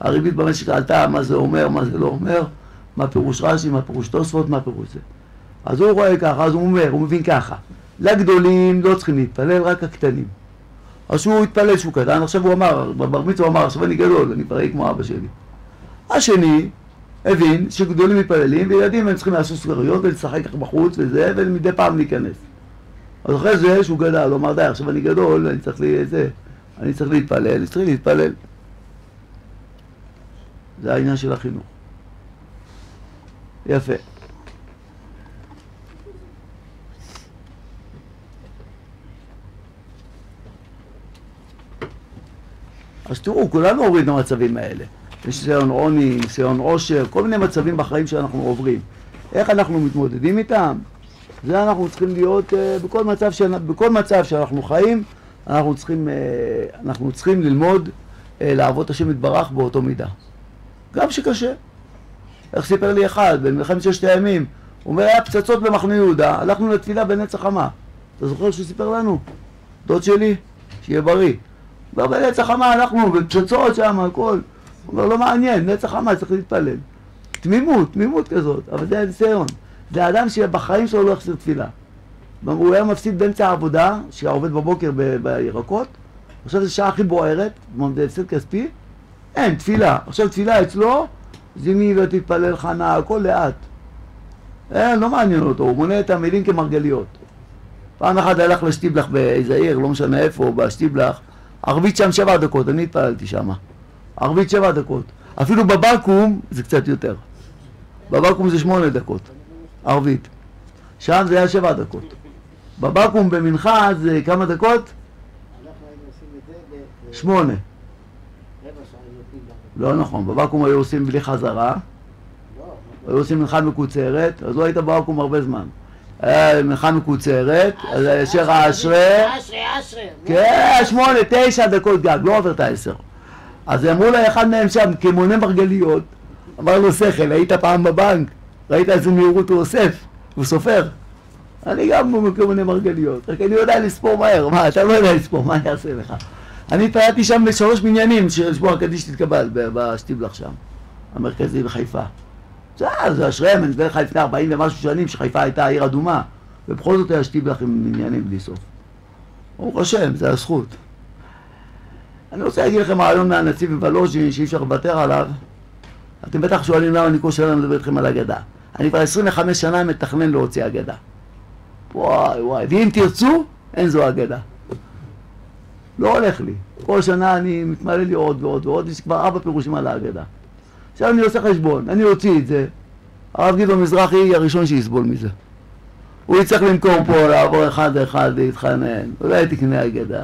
הריבית במשק עלתה, מה זה אומר, מה זה לא אומר, מה פירוש רש"י, מה פירוש תוספות, מה פירוש זה. אז הוא רואה ככה, אז הוא אומר, הוא מבין ככה. לגדולים לא צריכים להתפלל, רק הקטנים. אז שהוא התפלל שהוא קטן, עכשיו הוא אמר, בבר מצווה הוא אמר, עכשיו אני גדול, אני פראי כמו אבא שלי. השני הבין שגדולים מתפללים וילדים הם צריכים לעשות סגריות ולשחק בחוץ וזה, ומדי פעם להיכנס. אז אחרי זה שהוא גדל, הוא אמר די, עכשיו אני גדול, אני צריך לי זה, אני צריך להתפלל, צריך להתפלל. זה העניין של החינוך. יפה. אז תראו, כולנו עוברים את המצבים האלה. ניסיון עוני, ניסיון עושר, כל מיני מצבים בחיים שאנחנו עוברים. איך אנחנו מתמודדים איתם? זה אנחנו צריכים להיות, uh, בכל, מצב ש... בכל מצב שאנחנו חיים, אנחנו צריכים, uh, אנחנו צריכים ללמוד uh, לעבוד השם יתברך באותו מידה. גם שקשה. איך סיפר לי אחד, במלחמת ששת הימים, הוא אומר, היה פצצות במחנה יהודה, הלכנו לתפילה בנצח חמה. אתה זוכר שהוא סיפר לנו? דוד שלי, שיהיה בריא. לא בנצח חמה, הלכנו בפצצות שם, הכל. הוא אומר, לא מעניין, נצח חמה, צריך להתפלל. תמימות, תמימות כזאת, אבל זה הניסיון. זה אדם שבחיים שלו לא יחסיר תפילה. הוא היה מפסיד באמצע העבודה, שהיה עובד בבוקר ב- בירקות, עכשיו זו שעה הכי בוערת, זה הפסד כספי, אין, תפילה. עכשיו תפילה אצלו, זימי ותתפלל חנה, הכל לאט. אין, לא מעניין אותו, הוא מונה את המילים כמרגליות. פעם אחת הלך לשטיבלח באיזה עיר, לא משנה איפה, בשטיבלח, ערבית שם שבע דקות, אני התפללתי שם. ערבית שבע דקות. אפילו בבקו"ם זה קצת יותר. בבקו"ם זה שמונה דקות, ערבית. שם זה היה שבע דקות. בבקו"ם במנחה זה כמה דקות? שמונה. לא נכון, בבקו"ם היו עושים בלי חזרה, היו עושים מנחה מקוצרת, אז לא היית בבקו"ם הרבה זמן. מנחה מקוצרת, אז היה שרע אשרי, אשרי, אשרי. כן, שמונה, תשע דקות גג, לא עובר את העשר. אז אמרו לו אחד מהם שם, כמונה מרגליות, אמר לו שכל, היית פעם בבנק, ראית איזה מהירות הוא אוסף, הוא סופר. אני גם כמונה מרגליות, רק אני יודע לספור מהר, מה, אתה לא יודע לספור, מה אני אעשה לך? אני התפללתי שם בשלוש מניינים ששבוע הקדיש תתקבל בשטיבלח שם, המרכזי בחיפה. זה, זה אשריהם, אני מדבר לך לפני 40 ומשהו שנים שחיפה הייתה עיר אדומה, ובכל זאת היה שטיבלח עם מניינים בלי סוף. ברוך השם, זה הזכות. אני רוצה להגיד לכם רעיון מהנציב מוולוז'ין שאי אפשר לוותר עליו. אתם בטח שואלים למה אני כל שנה מדבר איתכם על אגדה. אני כבר 25 שנה מתכנן להוציא אגדה. וואי וואי, ואם תרצו, אין זו אגדה. לא הולך לי. כל שנה אני מתמלא לי עוד ועוד ועוד, יש כבר ארבע פירושים על האגדה. עכשיו אני עושה חשבון, אני אוציא את זה, הרב גדעון מזרחי יהיה הראשון שיסבול מזה. הוא יצטרך למכור פה, לעבור אחד אחד, להתחנן, אולי תקנה אגדה.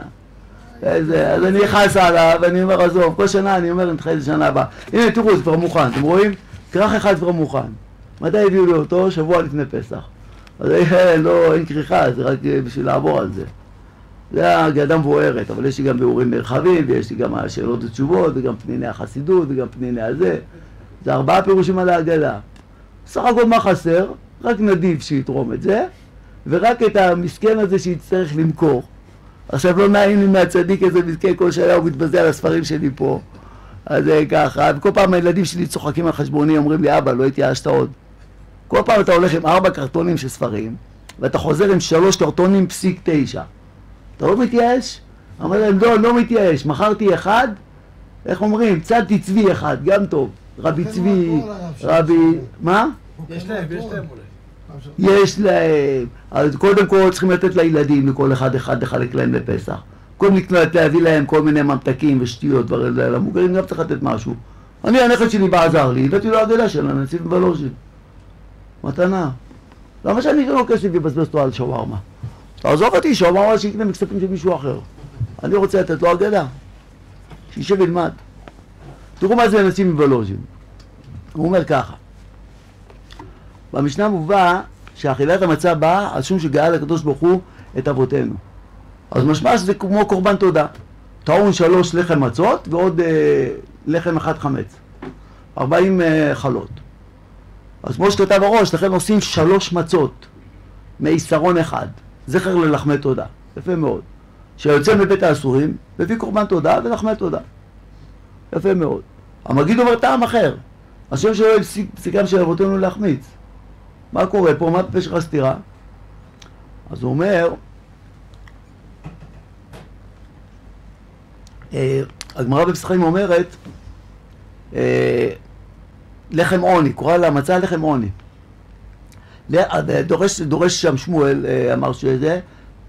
איזה, אז אני אכעס עליו, ואני אומר, עזוב, כל שנה אני אומר, נדחה את זה שנה הבאה. הנה, תראו, זה כבר מוכן, אתם רואים? כרך אחד כבר מוכן. מתי הביאו לי אותו? שבוע לפני פסח. אז אה, לא, אין כריכה, זה רק אה, בשביל לעבור על זה. זה אגדה מבוארת, אבל יש לי גם ביאורים נרחבים, ויש לי גם שאלות ותשובות, וגם פניני החסידות, וגם פניני הזה. זה ארבעה פירושים על האגדה. סך הכל מה חסר? רק נדיב שיתרום את זה, ורק את המסכן הזה שיצטרך למכור. עכשיו לא נעים לי מהצדיק איזה מסכן, כל שנה הוא מתבזה על הספרים שלי פה. אז זה ככה, וכל פעם הילדים שלי צוחקים על חשבוני, אומרים לי, אבא, לא התייאשת עוד. כל פעם אתה הולך עם ארבע קרטונים של ספרים, ואתה חוזר עם שלוש קרטונים פסיק תשע. אתה לא מתייאש? אמר להם, לא, לא מתייאש, מכרתי אחד, איך אומרים? צדתי צבי אחד, גם טוב. רבי צבי, רבי... מה? יש להם, יש להם אולי. יש להם. אז קודם כל צריכים לתת לילדים, לכל אחד אחד לחלק להם לפסח. קודם לקנות, להביא להם כל מיני ממתקים ושטויות, דברים כאלה. למבוגרים גם צריך לתת משהו. אני, הנכד שלי בא עזר לי, הבאתי לו אגדה של הנציב בלוז'ין. מתנה. למה שאני לו כסף ויבזבז אותו על שווארמה? תעזוב אותי, שווארמה שיקנה מכספים של מישהו אחר. אני רוצה לתת לו אגדה. שישב וילמד. תראו מה זה נציב מבלוז'ין. הוא אומר ככה, במשנה מובא שאכילת המצה באה על שום שגאל הקדוש ברוך הוא את אבותינו. אז משמע שזה כמו קורבן תודה. טעון שלוש לחם מצות ועוד אה, לחם אחד חמץ. ארבעים אה, חלות. אז כמו שכתב הראש, לכן עושים שלוש מצות מעיסרון אחד. זכר ללחמי תודה. יפה מאוד. שיוצא מבית האסורים, מביא קורבן תודה ולחמי תודה. יפה מאוד. המגיד אומר טעם אחר. השם שלו פסיקם של אבותינו להחמיץ. מה קורה פה? מה פשע הסתירה? אז הוא אומר, אה, הגמרא בפסחים אומרת, אה, לחם עוני, קורא לה מצה לחם עוני. דורש, דורש שם שמואל, אה, אמר שזה,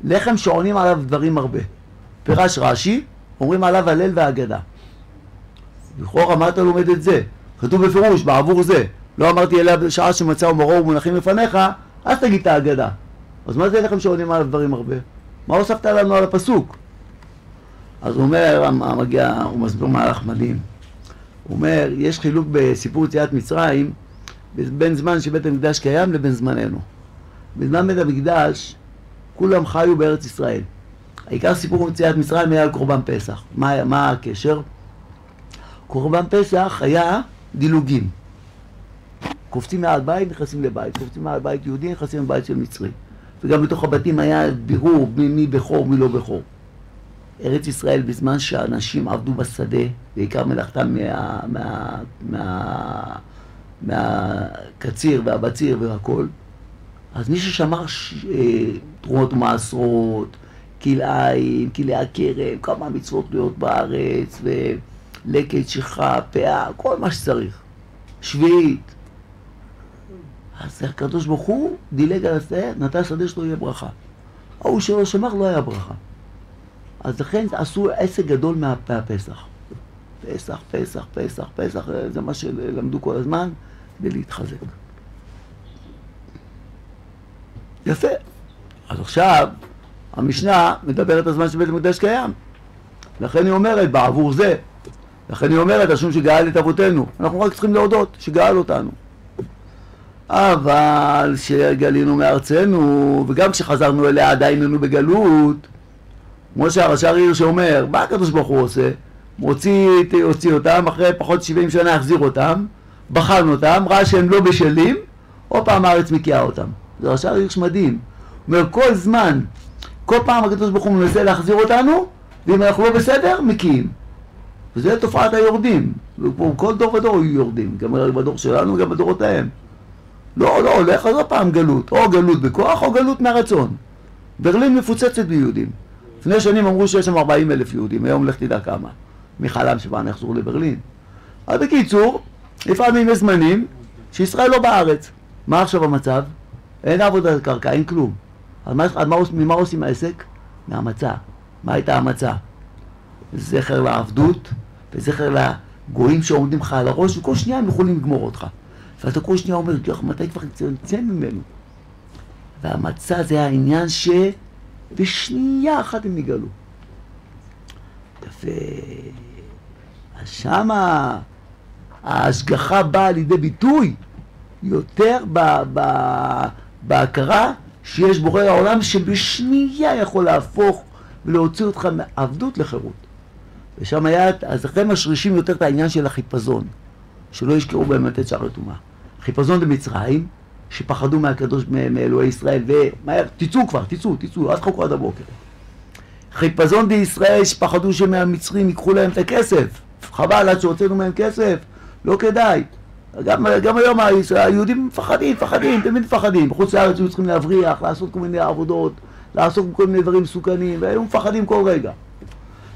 לחם שעונים עליו דברים הרבה. פירש רש"י, אומרים עליו הלל והאגדה. לכאורה מה אתה לומד את זה? כתוב בפירוש, בעבור זה. לא אמרתי אלא בשעה שמצא ומרור ומונחים לפניך, אז תגיד את האגדה. אז מה זה לכם שעונים עליו דברים הרבה? מה הוספת לנו על הפסוק? אז הוא אומר, המגיע, הוא מסביר מהלך מדהים. הוא אומר, יש חילוק בסיפור יציאת מצרים בין זמן שבית המקדש קיים לבין זמננו. בזמן בית המקדש כולם חיו בארץ ישראל. העיקר סיפור יציאת מצרים היה על קורבן פסח. מה, מה הקשר? קורבן פסח היה דילוגים. קופצים מעל בית, נכנסים לבית. קופצים מעל בית יהודי, נכנסים לבית של מצרי. וגם בתוך הבתים היה בירור מי, מי בכור, מי לא בכור. ארץ ישראל בזמן שאנשים עבדו בשדה, בעיקר מלאכתם מה, מה, מה, מהקציר והבציר והכל, אז מי ששמר ש... אה, תרומות ומעשרות, כלאיים, כלאי הכרם, כמה מצוות תלויות בארץ, ולקט, שכחה, פאה, כל מה שצריך. שביעית. אז הקדוש ברוך הוא דילג על השדה, נתן שדה שלו יהיה ברכה. ההוא שלא שמר לא היה ברכה. אז לכן עשו עסק גדול מהפסח. פסח, פסח, פסח, פסח, זה מה שלמדו כל הזמן, ולהתחזק. יפה. אז עכשיו, המשנה מדברת על זמן שבית המקדש קיים. לכן היא אומרת, בעבור זה. לכן היא אומרת, השום שגאל את אבותינו. אנחנו רק צריכים להודות שגאל אותנו. אבל שגלינו מארצנו, וגם כשחזרנו אליה עדיין היינו בגלות, כמו שהרש"ר עיר שאומר, מה הקדוש ברוך הוא עושה? מוציא, הוציא אותם, אחרי פחות 70 שנה החזיר אותם, בחן אותם, ראה שהם לא בשלים, עוד פעם הארץ מקיאה אותם. זה רש"ר הירש מדהים. הוא אומר, כל זמן, כל פעם הקדוש ברוך הוא מנסה להחזיר אותנו, ואם אנחנו לא בסדר, מקיאים. וזה תופעת היורדים. כל דור ודור היו יורדים, גם בדור שלנו וגם בדורות ההם. לא, לא, הולך אז עוד פעם גלות, או גלות בכוח או גלות מהרצון. ברלין מפוצצת ביהודים. לפני שנים אמרו שיש שם 40 אלף יהודים, היום לך תדע כמה. חלם שפעם יחזרו לברלין? אז בקיצור, לפעמים יש זמנים שישראל לא בארץ. מה עכשיו המצב? אין עבודת קרקע, אין כלום. אז מה, מה, ממה עושים העסק? מהמצה. מה הייתה המצה? זכר לעבדות וזכר לגויים שעומדים לך על הראש, וכל שנייה הם יכולים לגמור אותך. ואתה כל שנייה אומר, מתי כבר נצא ממנו? והמצה זה העניין שבשנייה אחת הם נגאלו. יפה. שמה ההשגחה באה לידי ביטוי יותר בהכרה שיש בורא העולם שבשנייה יכול להפוך ולהוציא אותך מעבדות לחירות. ושם היה, אז לכן משרישים יותר את העניין של החיפזון, שלא ישכחו באמת את שער הטומאה. חיפזון במצרים, שפחדו מהקדוש, מאלוהי ישראל, ומהר, תצאו כבר, תצאו, תצאו, אל תחכו עד הבוקר. חיפזון בישראל שפחדו שמהמצרים ייקחו להם את הכסף. חבל, עד שהוצאנו מהם כסף, לא כדאי. גם, גם היום היהודים מפחדים, מפחדים, תמיד מפחדים. בחוץ לארץ היו צריכים להבריח, לעשות כל מיני עבודות, לעשות כל מיני דברים מסוכנים, והיו מפחדים כל רגע.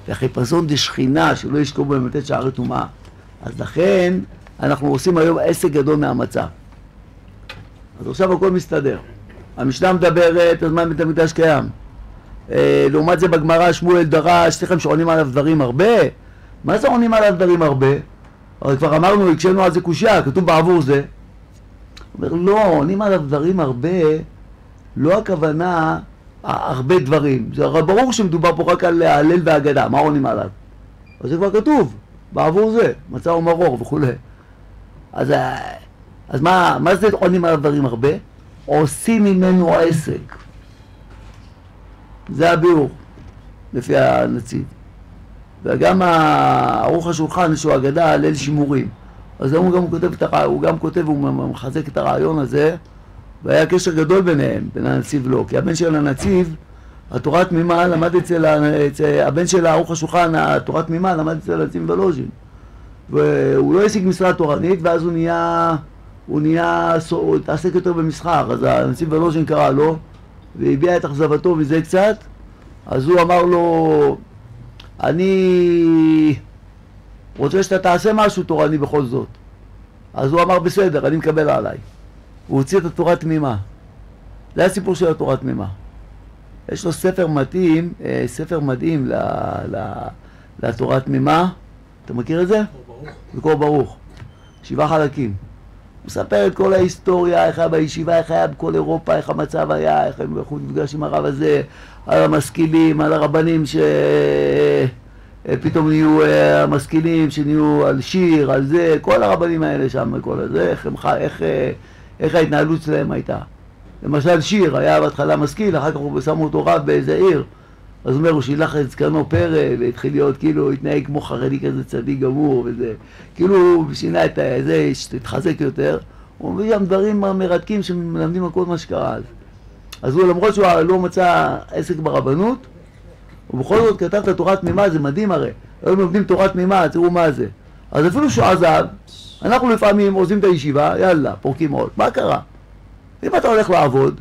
והחיפזון דשכינה, שלא ישקעו בהם לתת שערי טומאה. אז לכן, אנחנו עושים היום עסק גדול מהמצב. אז עכשיו הכל מסתדר. המשנה מדברת, אז מה בית המקדש קיים? אה, לעומת זה בגמרא שמואל דרש, לכם שעונים עליו דברים הרבה? מה זה עונים עליו דברים הרבה? הרי כבר אמרנו, הקשינו על זה קושייה, כתוב בעבור זה. הוא אומר, לא, עונים עליו דברים הרבה, לא הכוונה הרבה דברים. זה הרי ברור שמדובר פה רק על ההלל והאגדה, מה עונים עליו? אז זה כבר כתוב, בעבור זה, מצה ומרור וכולי. אז, אז מה, מה זה עונים עליו דברים הרבה? עושים ממנו עסק. זה הביאור, לפי הנציב. וגם ערוך השולחן, שהוא אגדה על ליל שימורים. אז הוא גם כותב, את הרע, הוא גם כותב, הוא מחזק את הרעיון הזה, והיה קשר גדול ביניהם, בין הנציב לו. כי הבן של הנציב, התורה התמימה למד אצל, אצל הבן של ערוך השולחן, התורה התמימה למד אצל הנציב ולוז'ין. והוא לא השיג משרה תורנית, ואז הוא נהיה, הוא נהיה, הוא התעסק יותר במסחר. אז הנציב ולוז'ין קרא לו, והביע את אכזבתו מזה קצת, אז הוא אמר לו, אני רוצה שאתה תעשה משהו תורני בכל זאת. אז הוא אמר, בסדר, אני מקבל עליי. הוא הוציא את התורה תמימה. זה הסיפור של התורה תמימה. יש לו ספר מתאים, אה, ספר מדהים ל, ל, לתורה תמימה. אתה מכיר את זה? בקור ברוך. שבעה חלקים. הוא מספר את כל ההיסטוריה, איך היה בישיבה, איך היה בכל אירופה, איך המצב היה, איך הוא נפגש עם הרב הזה, על המשכילים, על הרבנים שפתאום נהיו אה, המשכילים, שנהיו על שיר, על זה, כל הרבנים האלה שם, כל הזה, איך, איך, אה, איך ההתנהלות שלהם הייתה. למשל שיר, היה בהתחלה משכיל, אחר כך הוא שמו אותו רב באיזה עיר. אז הוא אומר, הוא שילח את זקנו פרא, והתחיל להיות כאילו, התנהג כמו חרדי כזה צדיק גמור, וזה, כאילו הוא שינה את זה, התחזק יותר. הוא מביא גם דברים מרתקים שמלמדים על כל מה שקרה אז. אז הוא, למרות שהוא לא מצא עסק ברבנות, הוא בכל זאת כתב את התורה תמימה, זה מדהים הרי. היום לומדים תורה תמימה, תראו מה זה. אז אפילו שהוא עזב, אנחנו לפעמים עוזבים את הישיבה, יאללה, פורקים עוד. מה קרה? אם אתה הולך לעבוד,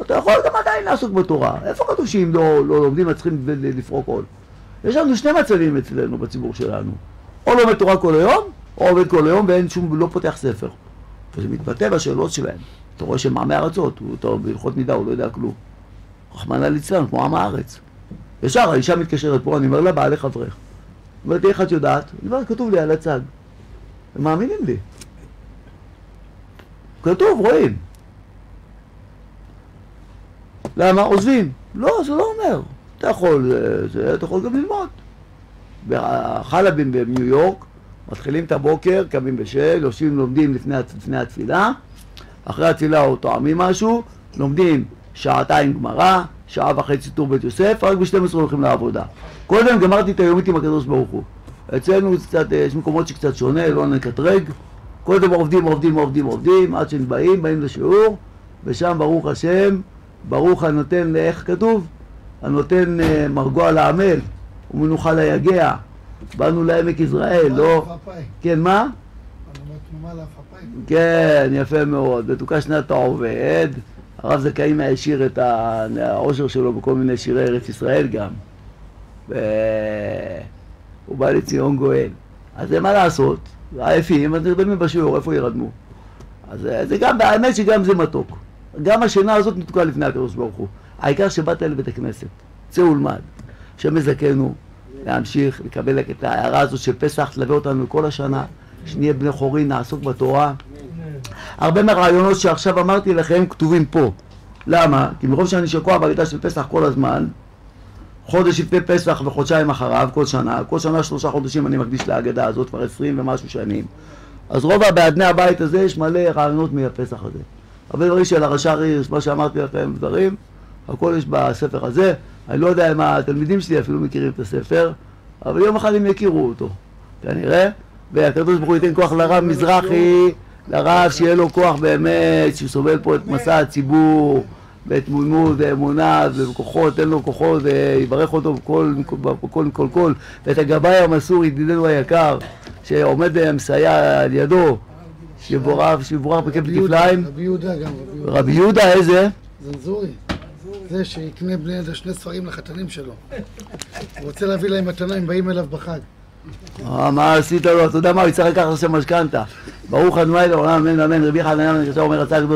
אתה יכול גם עדיין לעסוק בתורה. איפה כתוב שאם לא, לא לומדים, אז צריכים לפרוק עוד? יש לנו שני מצבים אצלנו בציבור שלנו. או לומד תורה כל היום, או עובד כל היום ואין שום, לא פותח ספר. וזה מתבטא בשאלות שלהם. אתה רואה שהם עמי ארצות, הוא טוב בהלכות נידה, הוא לא יודע כלום. רחמנא ליצלן, כמו עם הארץ. ישר האישה מתקשרת פה, אני אומר לה, בעלך אברך. אומרת לי, איך את יודעת? אני אומר, כתוב לי על הצג. הם מאמינים לי. כתוב, רואים. למה? עוזבים. לא, זה לא אומר. אתה יכול, זה, אתה יכול גם ללמוד. בחלבים בניו יורק, מתחילים את הבוקר, קמים בשל, יושבים, לומדים לפני, לפני התפילה, אחרי התפילה או טועמים משהו, לומדים שעתיים גמרא, שעה וחצי טור בית יוסף, רק ב-12 הולכים לעבודה. קודם גמרתי את היומית עם הקדוש ברוך הוא. אצלנו קצת, יש מקומות שקצת שונה, לא נקטרג. קודם עובדים, עובדים, עובדים, עובדים, עד שהם באים, באים לשיעור, ושם ברוך השם, ברוך הנותן, איך כתוב? הנותן אה, מרגוע לעמל ומנוחה ליגע. באנו לעמק יזרעאל, לא... כן, מה? כן, יפה מאוד. בתוקה שנת העובד. הרב זכאי מהשאיר את העושר שלו בכל מיני שירי ארץ ישראל גם. והוא בא לציון גואל. אז מה לעשות? עייפים, אז נרדמים בשיעור, איפה ירדמו? אז זה גם, האמת שגם זה מתוק. גם השינה הזאת נתקעה לפני הקדוש ברוך הוא. העיקר שבאת לבית הכנסת, צא ולמד. השם יזכנו להמשיך, לקבל את ההערה הזאת של פסח, תלווה אותנו כל השנה, שנהיה בני חורין, נעסוק בתורה. הרבה מהרעיונות שעכשיו אמרתי לכם כתובים פה. למה? כי מרוב שאני שקוע בהגדה של פסח כל הזמן, חודש לפני פסח וחודשיים אחריו, כל שנה, כל שנה שלושה חודשים אני מקדיש להגדה הזאת, כבר עשרים ומשהו שנים. אז רוב באדני הבית הזה יש מלא רעיונות מהפסח הזה. הרבה דברים של הרש"ר הירש, מה שאמרתי לכם, דברים, הכל יש בספר הזה. אני לא יודע אם התלמידים שלי אפילו מכירים את הספר, אבל יום אחד הם יכירו אותו, כנראה. והקדוש ברוך הוא ייתן כוח לרב מזרחי, לרב שיהיה לו כוח באמת, שסובל פה את מסע הציבור, בתמימות ואמונה ובכוחות, תן לו כוחות ויברך אותו בכל כל כל כל ואת הגבאי המסור ידידנו היקר שעומד מסייע על ידו שיבורך, שיבורך בכיף כפליים רבי יהודה גם, רבי יהודה. רבי יהודה איזה? זנזורי. זה שיקנה בני עדה שני ספרים לחתנים שלו. הוא רוצה להביא להם מתנה, הם באים אליו בחג. אה, מה עשית לו? אתה יודע מה, הוא יצטרך לקחת עכשיו משכנתה ברוך ה' לעולם אמן ואמן רבי חנן אומר הצעה גדולה